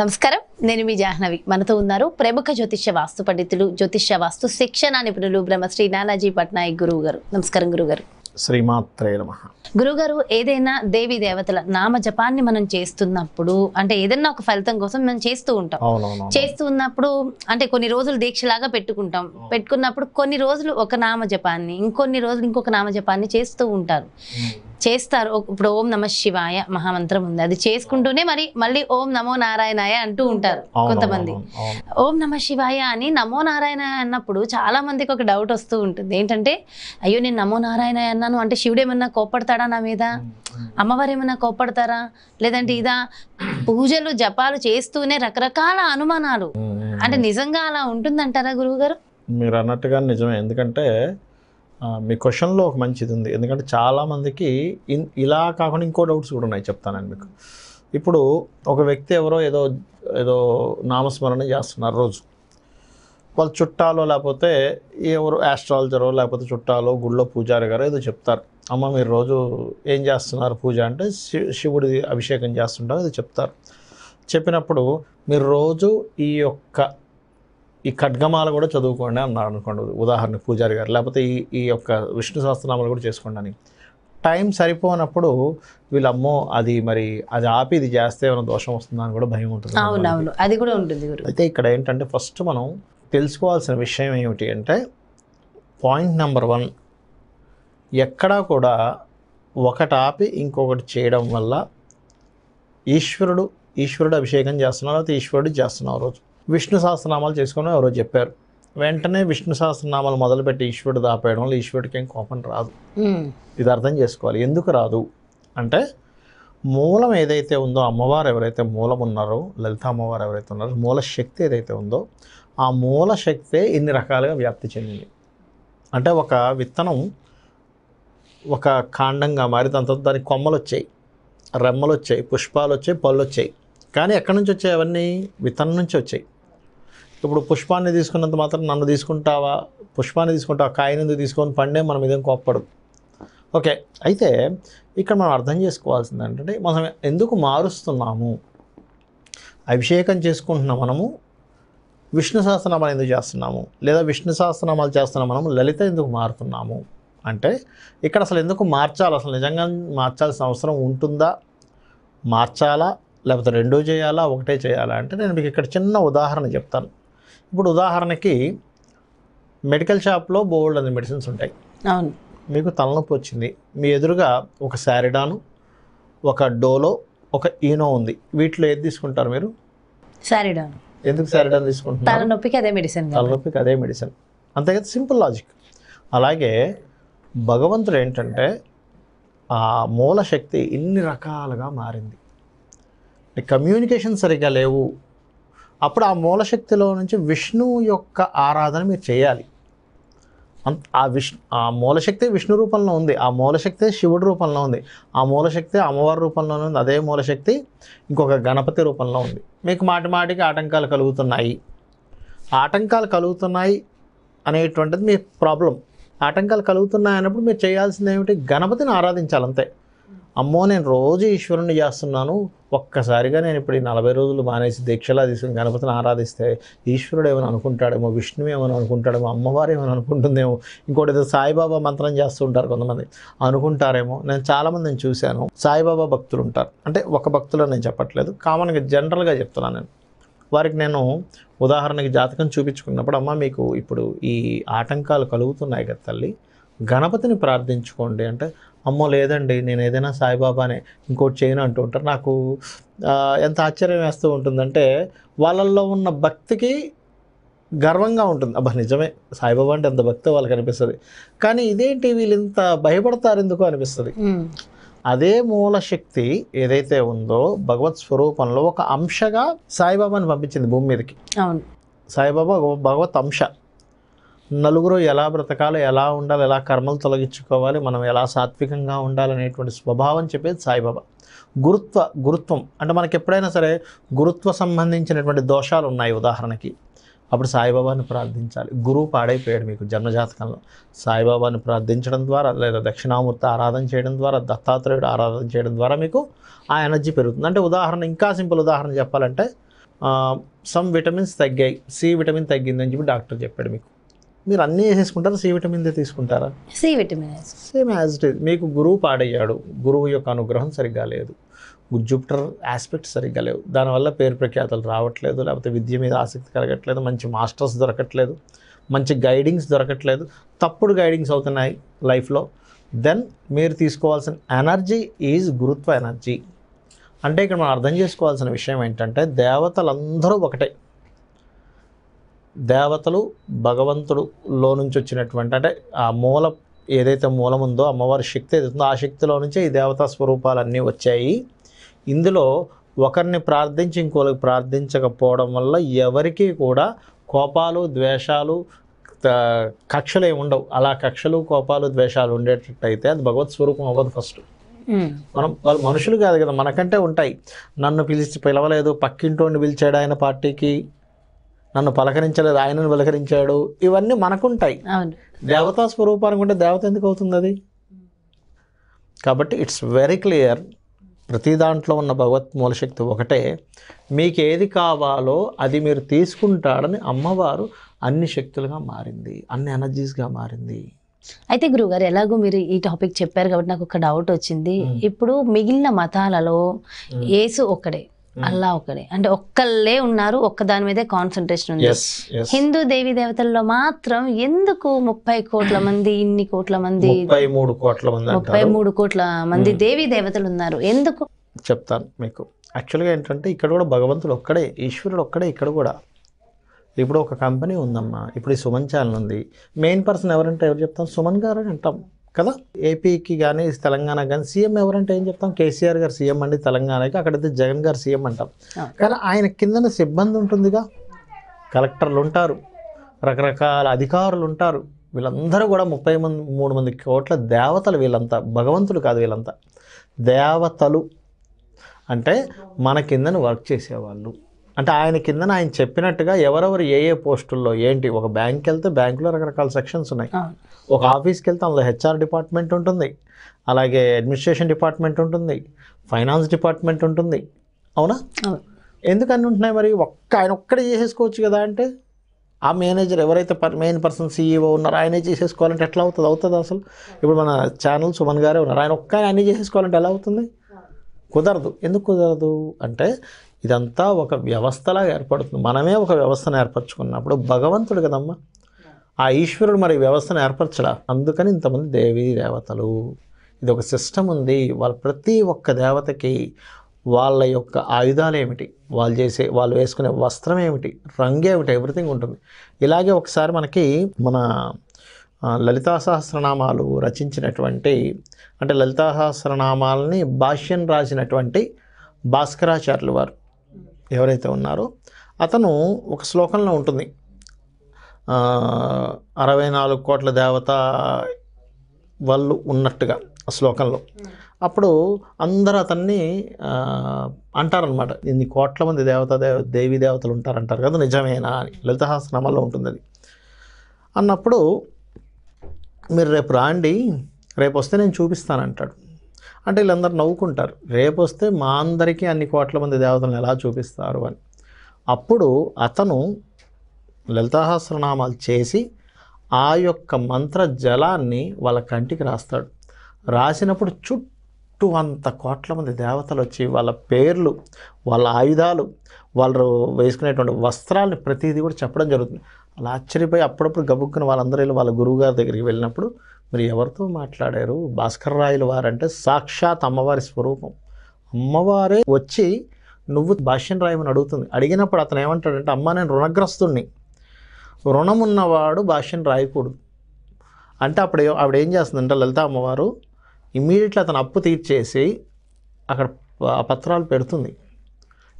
నమస్కారం. నేను మీ జాహ్నవి. మనతో ఉన్నారు ప్రముఖ జ్యోతిష్య వాస్తు పండితులు జ్యోతిష్య వాస్తు శిక్షణ నిపుణులు బ్రహ్మశ్రీ నానాజీ పట్నాయక్ గురువు గారు నమస్కారం గురుగారు శ్రీమాత్రే నమ. గురుగారు ఏదైనా దేవి దేవతల నామ జపాన్ని మనం చేస్తున్నప్పుడు అంటే ఏదైనా ఒక ఫలితం కోసం మనం చేస్తూ ఉంటాం. చేస్తూ ఉన్నప్పుడు అంటే కొన్ని రోజులు దీక్షలాగా పెట్టుకుంటాం. పెట్టుకున్నప్పుడు కొన్ని రోజులు ఒక నామ జపాన్ని ఇంకొన్ని రోజులు ఇంకొక నామ జపాన్ని చేస్తూ ఉంటారు. చేస్తారు. ఇప్పుడు ఓం నమ శివాయ మహామంత్రం ఉంది. అది చేసుకుంటూనే మరి మళ్ళీ ఓం నమో నారాయణాయ అంటూ ఉంటారు కొంతమంది. ఓం నమ శివాయ అని నమో నారాయణ అన్నప్పుడు చాలా మందికి ఒక డౌట్ వస్తూ ఉంటుంది. ఏంటంటే అయ్యో నేను నమో నారాయణ అన్నాను అంటే శివుడు ఏమన్నా కోప్పడతాడా నా మీద? అమ్మవారు ఏమన్నా కోప్పడతారా? లేదంటే ఇదా పూజలు జపాలు చేస్తూనే రకరకాల అనుమానాలు. అంటే నిజంగా అలా ఉంటుందంటారా గురువు గారు మీరు అన్నట్టుగా నిజమే. ఎందుకంటే మీ క్వశ్చన్లో ఒక మంచిది ఉంది. ఎందుకంటే చాలామందికి ఇన్ ఇలా కాకుండా ఇంకో డౌట్స్ కూడా ఉన్నాయి చెప్తానండి మీకు. ఇప్పుడు ఒక వ్యక్తి ఎవరో ఏదో ఏదో నామస్మరణ చేస్తున్నారు రోజు. వాళ్ళు చుట్టాలో లేకపోతే ఎవరు ఆస్ట్రాలజరో లేకపోతే చుట్టాలో గుళ్ళో పూజారి గారు ఏదో చెప్తారు. అమ్మ మీరు రోజు ఏం చేస్తున్నారు పూజ అంటే శి- శివుడి అభిషేకం చేస్తుంటారు ఏదో చెప్తారు. చెప్పినప్పుడు మీరు రోజు ఈ యొక్క ఈ ఖడ్గమాల కూడా చదువుకోండి అన్నారు అనుకోండి. ఉదాహరణకు పూజారి గారు. లేకపోతే ఈ ఈ యొక్క విష్ణు సహస్రనామాలు కూడా చేసుకోండి. అని టైం సరిపోనప్పుడు వీళ్ళమ్మో అది మరి అది ఆపి ఇది చేస్తే ఏమైనా దోషం వస్తుందా అని కూడా భయం ఉంటుంది. అవునవును. అది కూడా ఉంటుంది అయితే ఇక్కడ ఏంటంటే ఫస్ట్ మనం తెలుసుకోవాల్సిన విషయం ఏమిటి అంటే పాయింట్ నెంబర్ వన్ ఎక్కడా కూడా ఒకటి ఆపి ఇంకొకటి చేయడం వల్ల ఈశ్వరుడు ఈశ్వరుడు అభిషేకం చేస్తున్నారు లేకపోతే ఈశ్వరుడు చేస్తున్నారు. రోజు విష్ణు సహస్రనామాలు చేసుకుని ఎవరో చెప్పారు. వెంటనే విష్ణు సహస్రనామాలు మొదలుపెట్టి ఈశ్వరుడు దాపేయడం వల్ల ఈశ్వరుడికి ఏం కోపం రాదు. ఇది అర్థం చేసుకోవాలి. ఎందుకు రాదు? అంటే మూలం ఏదైతే ఉందో అమ్మవారు ఎవరైతే మూలం ఉన్నారో లలిత అమ్మవారు ఎవరైతే ఉన్నారో మూల శక్తి ఏదైతే ఉందో ఆ మూల శక్తే ఇన్ని రకాలుగా వ్యాప్తి చెందింది. అంటే ఒక విత్తనం ఒక కాండంగా మారి దాని తర్వాత దానికి కొమ్మలు వచ్చాయి రెమ్మలు వచ్చాయి పుష్పాలు వచ్చాయి పళ్ళు వచ్చాయి కానీ ఎక్కడి నుంచి వచ్చాయి అవన్నీ? విత్తనం నుంచి వచ్చాయి. ఇప్పుడు పుష్పాన్ని తీసుకున్నంత మాత్రం నన్ను తీసుకుంటావా? పుష్పాన్ని తీసుకుంటావా కాయని ఎందుకు తీసుకొని పండే మనం ఇదేం కోప్పడదు. ఓకే అయితే ఇక్కడ మనం అర్థం చేసుకోవాల్సింది ఏంటంటే మనం ఎందుకు మారుస్తున్నాము? అభిషేకం చేసుకుంటున్న మనము విష్ణు సహస్రనామాలు ఎందుకు చేస్తున్నాము? లేదా విష్ణు సహస్రనామాలు చేస్తున్న మనము లలిత ఎందుకు మారుతున్నాము? అంటే ఇక్కడ అసలు ఎందుకు మార్చాలి? అసలు నిజంగా మార్చాల్సిన అవసరం ఉంటుందా? మార్చాలా? లేకపోతే రెండో చేయాలా? ఒకటే చేయాలా? అంటే నేను మీకు ఇక్కడ చిన్న ఉదాహరణ చెప్తాను. ఇప్పుడు ఉదాహరణకి మెడికల్ షాప్లో బోల్డ్ అనే మెడిసిన్స్ ఉంటాయి. అవును. మీకు తలనొప్పి వచ్చింది. మీ ఎదురుగా ఒక శారిడాను ఒక డోలో ఒక ఈనో ఉంది. వీటిలో ఏది తీసుకుంటారు మీరు? సరే డాన్ ఎందుకు శారిడాన్ తీసుకుంటున్నారు? తలనొప్పికి అదే మెడిసిన్ తలనొప్పికి అదే మెడిసిన్. అంతే కదా సింపుల్ లాజిక్. అలాగే భగవంతుడు ఏంటంటే ఆ మూల శక్తి ఇన్ని రకాలుగా మారింది. కమ్యూనికేషన్ సరిగ్గా లేవు అప్పుడు ఆ మూలశక్తిలో నుంచి విష్ణువు యొక్క ఆరాధన మీరు చేయాలి. ఆ విష్ణు ఆ మూలశక్తి విష్ణు రూపంలో ఉంది ఆ మూలశక్తి శివుడి రూపంలో ఉంది ఆ మూలశక్తి అమ్మవారి రూపంలోనే ఉంది అదే మూలశక్తి ఇంకొక గణపతి రూపంలో ఉంది. మీకు మాటి మాటికి ఆటంకాలు కలుగుతున్నాయి. ఆటంకాలు కలుగుతున్నాయి అనేటువంటిది మీ ప్రాబ్లం. ఆటంకాలు కలుగుతున్నాయి అన్నప్పుడు మీరు చేయాల్సింది ఏమిటి? గణపతిని ఆరాధించాలంతే. అమ్మో నేను రోజు ఈశ్వరుని చేస్తున్నాను ఒక్కసారిగా నేను ఇప్పుడు ఈ నలభై రోజులు మానేసి దీక్షలా తీసుకుని గణపతిని ఆరాధిస్తే ఈశ్వరుడు ఏమైనా అనుకుంటాడేమో విష్ణువు ఏమైనా అనుకుంటాడేమో అమ్మవారు ఏమైనా అనుకుంటుందేమో ఇంకోటి ఏదో సాయిబాబా మంత్రం చేస్తూ ఉంటారు కొంతమంది. అనుకుంటారేమో నేను చాలామందిని చూశాను సాయిబాబా భక్తులు ఉంటారు. అంటే ఒక భక్తులు నేను చెప్పట్లేదు కామన్గా జనరల్గా చెప్తున్నాను నేను. వారికి నేను ఉదాహరణకి జాతకం చూపించుకున్నప్పుడు అమ్మ మీకు ఇప్పుడు ఈ ఆటంకాలు కలుగుతున్నాయి కదా తల్లి గణపతిని ప్రార్థించుకోండి అంటే అమ్మో లేదండి నేను ఏదైనా సాయిబాబానే ఇంకోటి చేయను అంటూ ఉంటారు. నాకు ఎంత ఆశ్చర్యం వేస్తూ ఉంటుందంటే వాళ్ళల్లో ఉన్న భక్తికి గర్వంగా ఉంటుంది. అబ్బా నిజమే సాయిబాబా అంటే ఎంత భక్తి వాళ్ళకి అనిపిస్తుంది. కానీ ఇదేంటి వీళ్ళు ఇంత భయపడతారు ఎందుకు అనిపిస్తుంది? అదే మూల శక్తి ఏదైతే ఉందో భగవత్ స్వరూపంలో ఒక అంశగా సాయిబాబాని పంపించింది భూమి మీదకి. అవును. సాయిబాబా భగవత్ అంశ. నలుగురు ఎలా బ్రతకాలి ఎలా ఉండాలి ఎలా కర్మలు తొలగించుకోవాలి మనం ఎలా సాత్వికంగా ఉండాలనేటువంటి స్వభావం చెప్పేది సాయిబాబా. గురుత్వ గురుత్వం అంటే మనకి ఎప్పుడైనా సరే గురుత్వ సంబంధించినటువంటి దోషాలు ఉన్నాయి ఉదాహరణకి. అప్పుడు సాయిబాబాని ప్రార్థించాలి. గురువు పాడైపోయాడు మీకు జన్మజాతకంలో. సాయిబాబాని ప్రార్థించడం ద్వారా లేదా దక్షిణామూర్తి ఆరాధన చేయడం ద్వారా దత్తాత్రేయుడు ఆరాధన చేయడం ద్వారా మీకు ఆ ఎనర్జీ పెరుగుతుంది. అంటే ఉదాహరణ ఇంకా సింపుల్ ఉదాహరణ చెప్పాలంటే సమ్ విటమిన్స్ తగ్గాయి సి విటమిన్ తగ్గిందని చెప్పి డాక్టర్ చెప్పాడు మీకు. మీరు అన్నీ వేసేసుకుంటారా? సి విటమిన్దే తీసుకుంటారా? C vitamin same as it is మీకు గురువు పాడయ్యాడు. గురువు యొక్క అనుగ్రహం సరిగ్గా లేదు. జూపిటర్ ఆస్పెక్ట్ సరిగ్గా లేవు. దానివల్ల పేరు ప్రఖ్యాతలు రావట్లేదు. లేకపోతే విద్య మీద ఆసక్తి కలగట్లేదు. మంచి మాస్టర్స్ దొరకట్లేదు. మంచి గైడింగ్స్ దొరకట్లేదు. తప్పుడు గైడింగ్స్ అవుతున్నాయి లైఫ్లో. దెన్ మీరు తీసుకోవాల్సిన ఎనర్జీ ఈజ్ గురుత్వ ఎనర్జీ అంటే ఇక్కడ మనం అర్థం చేసుకోవాల్సిన విషయం ఏంటంటే దేవతలందరూ ఒకటే. దేవతలు భగవంతుడులో నుంచి వచ్చినటువంటి అంటే ఆ మూల ఏదైతే మూలం ఉందో అమ్మవారి శక్తి ఏదైతే ఉందో ఆ శక్తిలో నుంచే ఈ దేవతా స్వరూపాలన్నీ వచ్చాయి. ఇందులో ఒకరిని ప్రార్థించి ఇంకోరికి ప్రార్థించకపోవడం వల్ల ఎవరికీ కూడా కోపాలు ద్వేషాలు కక్షలు ఏమి ఉండవు. అలా కక్షలు కోపాలు ద్వేషాలు ఉండేటట్టయితే అది భగవత్ స్వరూపం అవ్వదు ఫస్ట్. మనం వాళ్ళు మనుషులు కాదు కదా మనకంటే ఉంటాయి. నన్ను పిలిచి పిలవలేదు పక్కింటోని పిలిచాడు ఆయన పార్టీకి నన్ను పలకరించలేదు ఆయనను పలకరించాడు ఇవన్నీ మనకుంటాయి. దేవతా స్వరూపానికి ఉంటే దేవత ఎందుకు అవుతుంది అది? కాబట్టి ఇట్స్ వెరీ క్లియర్ ప్రతి దాంట్లో ఉన్న భగవత్ మూలశక్తి ఒకటే. మీకు ఏది కావాలో అది మీరు తీసుకుంటాడని అమ్మవారు అన్ని శక్తులుగా మారింది అన్ని ఎనర్జీస్గా మారింది. అయితే గురుగారు ఎలాగో మీరు ఈ టాపిక్ చెప్పారు కాబట్టి నాకు ఒక డౌట్ వచ్చింది. ఇప్పుడు మిగిలిన మతాలలో యేసు ఒక్కడే. అల్లా ఒక్కడే. అంటే ఒక్కళ్ళే ఉన్నారు ఒక్క దాని మీదే కాన్సన్ట్రేషన్ ఉంది. హిందూ దేవి దేవతల్లో మాత్రం ఎందుకు ముప్పై కోట్ల మంది ఇన్ని కోట్ల మంది ముప్పై మూడు కోట్ల మంది ముప్పై మూడు కోట్ల మంది దేవి దేవతలు ఉన్నారు? ఎందుకు? చెప్తాను మీకు. యాక్చువల్గా ఏంటంటే ఇక్కడ కూడా భగవంతుడు ఒక్కడే ఈశ్వరుడు ఒక్కడే ఇక్కడ కూడా. ఇప్పుడు ఒక కంపెనీ ఉందమ్మా. ఇప్పుడు ఈ సుమన్ ఛానల్ ఉంది. మెయిన్ పర్సన్ ఎవరంటే ఎవరు చెప్తాం సుమన్ గారు అని అంటాం. కదా? ఏపీకి కానీ తెలంగాణ కానీ సీఎం ఎవరంటే ఏం చెప్తాం? కేసీఆర్ గారు సీఎం అండి తెలంగాణకి అక్కడైతే జగన్ గారు సీఎం అంటాం. కానీ ఆయన కిందన సిబ్బంది ఉంటుందిగా. కలెక్టర్లు ఉంటారు రకరకాల అధికారులు ఉంటారు. వీళ్ళందరూ కూడా ముప్పై మంది మూడు మంది కోట్ల దేవతలు వీళ్ళంతా భగవంతుడు కాదు వీళ్ళంతా. దేవతలు అంటే మన కిందన వర్క్ చేసేవాళ్ళు. అంటే ఆయన కిందన ఆయన చెప్పినట్టుగా ఎవరెవరు ఏ ఏ పోస్టుల్లో ఏంటి ఒక బ్యాంక్కి వెళ్తే బ్యాంకులో రకరకాల సెక్షన్స్ ఉన్నాయి. ఒక ఆఫీస్కి వెళ్తే అందులో హెచ్ఆర్ డిపార్ట్మెంట్ ఉంటుంది అలాగే అడ్మినిస్ట్రేషన్ డిపార్ట్మెంట్ ఉంటుంది ఫైనాన్స్ డిపార్ట్మెంట్ ఉంటుంది. అవునా? అవును. ఎందుకు అన్ని ఉంటున్నాయి మరి? ఒక్క ఆయన ఒక్కడే చేసేసుకోవచ్చు కదా అంటే ఆ మేనేజర్ ఎవరైతే పర్ మెయిన్ పర్సన్ సీఈఓ ఉన్నారో ఆయనే చేసేసుకోవాలంటే ఎట్లా అవుతుంది? అవుతుంది అసలు? ఇప్పుడు మన ఛానల్ సుమన్ గారే ఉన్నారు ఆయన ఒక్క ఆయన అన్నీ చేసేసుకోవాలంటే ఎలా అవుతుంది? కుదరదు. ఎందుకు కుదరదు? అంటే ఇదంతా ఒక వ్యవస్థలా ఏర్పడుతుంది. మనమే ఒక వ్యవస్థను ఏర్పరచుకున్నప్పుడు భగవంతుడు కదమ్మా. ఆ ఈశ్వరుడు మరి వ్యవస్థను ఏర్పరచడా అందుకని ఇంతమంది దేవీ దేవతలు. ఇది ఒక సిస్టమ్ ఉంది. వాళ్ళ ప్రతి ఒక్క దేవతకి వాళ్ళ యొక్క ఆయుధాలు ఏమిటి? వాళ్ళు చేసే వాళ్ళు వేసుకునే వస్త్రం ఏమిటి? రంగు ఏమిటి? ఎవ్రీథింగ్ ఉంటుంది. ఇలాగే ఒకసారి మనకి మన లలితా సహస్రనామాలు రచించినటువంటి అంటే లలితా సహస్రనామాలని భాష్యం రాసినటువంటి భాస్కరాచార్యులు వారు ఎవరైతే ఉన్నారో అతను ఒక శ్లోకంలో ఉంటుంది. అరవై నాలుగు కోట్ల దేవత వాళ్ళు ఉన్నట్టుగా ఆ శ్లోకంలో. అప్పుడు అందరూ అతన్ని అంటారనమాట ఇన్ని కోట్ల మంది దేవత దేవ దేవీ దేవతలు ఉంటారంటారు కదా నిజమేనా అని. లలితహాసనామాల్లో ఉంటుంది అది అన్నప్పుడు మీరు రేపు రాండి రేపు వస్తే నేను చూపిస్తానంటాడు. అంటే వీళ్ళందరూ నవ్వుకుంటారు. రేపు వస్తే మా అందరికీ అన్ని కోట్ల మంది దేవతలను ఎలా చూపిస్తారు అని. అప్పుడు అతను లలితాహస్రనామాలు చేసి ఆ యొక్క మంత్ర జలాన్ని వాళ్ళ కంటికి రాస్తాడు. రాసినప్పుడు చుట్టూ అంత కోట్ల మంది దేవతలు వచ్చి వాళ్ళ పేర్లు వాళ్ళ ఆయుధాలు వాళ్ళు వేసుకునేటువంటి వస్త్రాలని ప్రతిదీ కూడా చెప్పడం జరుగుతుంది. అలా ఆశ్చర్యపోయి అప్పుడప్పుడు గబుక్కున వాళ్ళందరూ వాళ్ళ గురువుగారి దగ్గరికి వెళ్ళినప్పుడు మీరు ఎవరితో మాట్లాడారు? భాస్కర్ రాయల వారంటే సాక్షాత్ అమ్మవారి స్వరూపం. అమ్మవారే వచ్చి నువ్వు భాష్యం రాయమని అడుగుతుంది. అడిగినప్పుడు అతను ఏమంటాడంటే అమ్మ నేను రుణగ్రస్తుణ్ణి. రుణం ఉన్నవాడు భాష్యం రాయకూడదు. అంటే అప్పుడు ఆవిడ ఏం చేస్తుందంటే లలిత అమ్మవారు ఇమ్మీడియట్లీ అతను అప్పు తీర్చేసి అక్కడ పత్రాలు పెడుతుంది.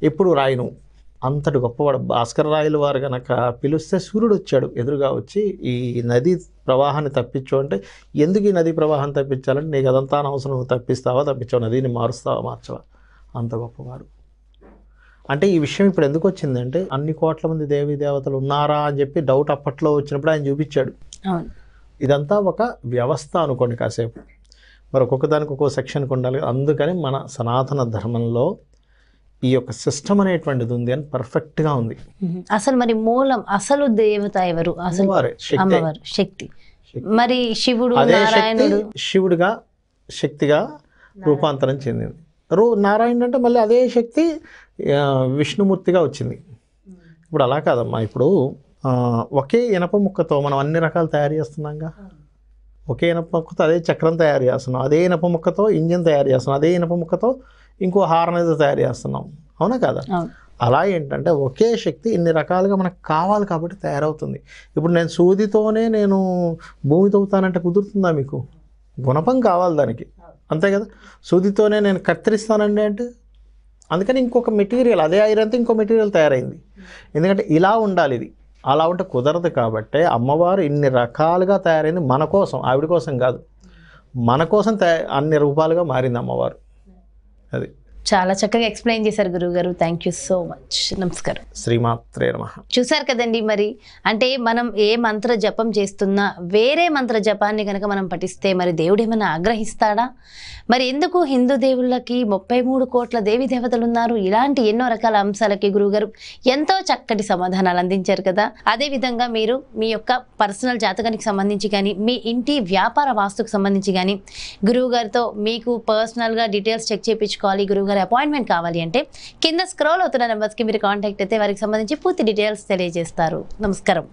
ఎప్పుడు రాయి నువ్వు. అంతటి గొప్పవాడు. భాస్కర రాయలు వారు కనుక పిలిస్తే సూర్యుడు వచ్చాడు. ఎదురుగా వచ్చి ఈ నది ప్రవాహాన్ని తప్పించు అంటే ఎందుకు ఈ నది ప్రవాహాన్ని తప్పించాలంటే నీకు అదంతా అనవసరం నువ్వు తప్పిస్తావా తప్పించావు నదిని మారుస్తావా మార్చవా? అంత గొప్పవాడు. అంటే ఈ విషయం ఇప్పుడు ఎందుకు వచ్చిందంటే అన్ని కోట్ల మంది దేవీ దేవతలు ఉన్నారా అని చెప్పి డౌట్ అప్పట్లో వచ్చినప్పుడు ఆయన చూపించాడు. ఇదంతా ఒక వ్యవస్థ అనుకోండి కాసేపు. మరి ఒక్కొక్క దానికి ఒక్కో సెక్షన్కి ఉండాలి అందుకని మన సనాతన ధర్మంలో ఈ యొక్క సిస్టమ్ అనేటువంటిది ఉంది అని పర్ఫెక్ట్గా ఉంది. మ్మ్. అసలు మరి మూలం అసలు దేవత ఎవరు? అసలు అమ్మవారే శక్తి. మరి శివుడు నారాయణుడు? శివుడిగా శక్తిగా రూపాంతరం చెందింది. రూ నారాయణ అంటే మళ్ళీ అదే శక్తి విష్ణుమూర్తిగా వచ్చింది. ఇప్పుడు అలా కాదమ్మా. ఇప్పుడు ఒకే ఇనప ముక్కతో మనం అన్ని రకాలు తయారు చేస్తున్నాంగా. ఒకే ఇనప ముక్కతో అదే చక్రం తయారు చేస్తున్నాం. అదే ఇనప ముక్కతో ఇంజిన్ తయారు చేస్తున్నాం. అదే ఇనప ముక్కతో ఇంకో హార్న్ ఏదో తయారు చేస్తున్నాం. అవునా కదా? అలా ఏంటంటే ఒకే శక్తి ఇన్ని రకాలుగా మనకు కావాలి కాబట్టి తయారవుతుంది. ఇప్పుడు నేను సూదితోనే నేను భూమి తవ్వుతానంటే కుదురుతుందా మీకు? గుణపం కావాలి దానికి. అంతే కదా? సూదితోనే నేను కత్తిరిస్తానండి అంటే? అందుకని ఇంకొక మెటీరియల్ అదే ఐరన్తో ఇంకో మెటీరియల్ తయారైంది. ఎందుకంటే ఇలా ఉండాలి ఇది. అలా ఉంటే కుదరదు కాబట్టి అమ్మవారు ఇన్ని రకాలుగా తయారైంది మన కోసం ఆవిడ కోసం కాదు. మన కోసం తయా అన్ని రూపాలుగా మారింది అమ్మవారు. అది చాలా చక్కగా ఎక్స్ప్లెయిన్ చేశారు గురువు గారు థ్యాంక్ యూ సో మచ్ నమస్కారం. శ్రీమాత్రే నమ. చూసారు కదండి మరి? అంటే మనం ఏ మంత్ర జపం చేస్తున్నా వేరే మంత్ర జపాన్ని కనుక మనం పఠిస్తే మరి దేవుడు ఏమైనా ఆగ్రహిస్తాడా? మరి ఎందుకు హిందూ దేవుళ్ళకి ముప్పై మూడు కోట్ల దేవి దేవతలు ఉన్నారు ఇలాంటి ఎన్నో రకాల అంశాలకి గురువుగారు ఎంతో చక్కటి సమాధానాలు అందించారు కదా. అదే విధంగా మీరు మీ యొక్క పర్సనల్ జాతకానికి సంబంధించి కానీ మీ ఇంటి వ్యాపార వాస్తుకు సంబంధించి కానీ గురువు గారితో మీకు పర్సనల్గా డీటెయిల్స్ చెక్ చేయించుకోవాలి గురువు గారి అపాయింట్మెంట్ కావాలి అంటే కింద స్క్రోల్ అవుతున్న నెంబర్స్కి మీరు కాంటాక్ట్ అయితే వారికి సంబంధించి పూర్తి డీటెయిల్స్ తెలియజేస్తారు. నమస్కారం.